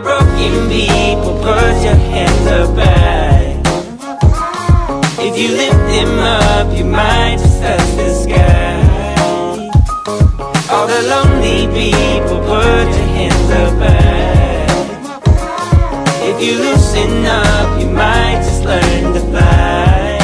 broken people, put your hands up high. If you lift them up, you might just touch the sky. All the lonely people, put your hands up high. If you loosen up, you might just learn to fly.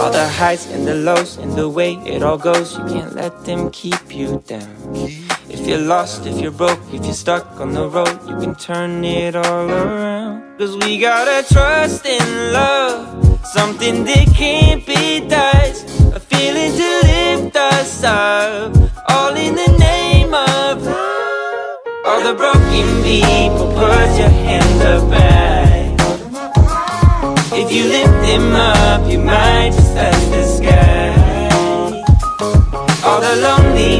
All the highs and the lows and the way it all goes, you can't let them keep you down. If you're lost, if you're broke, if you're stuck on the road, you can turn it all around. Cause we gotta trust in love, something that can't be touched, a feeling to lift us up, all in the name of love. All the broken people, put your hands up high. If you lift them up, you might just touch the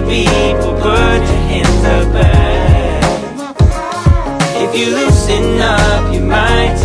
people, put your hands up high. If you loosen up, you might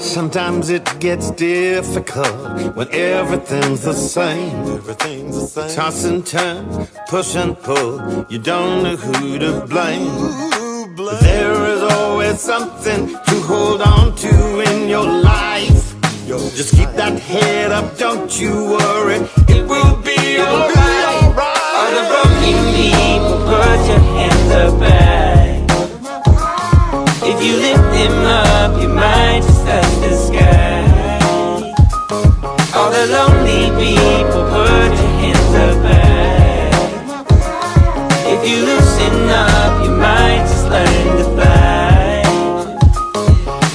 Sometimes it gets difficult when everything's the same. Everything's the same. Toss and turn, push and pull. You don't know who to blame. But there is always something to hold on to in your life. Just keep that head up, don't you worry. It will be alright. All the broken people, put your lonely people, put your hands up high. If you loosen up, you might just learn to fly.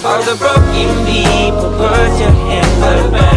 All the broken people, put your hands up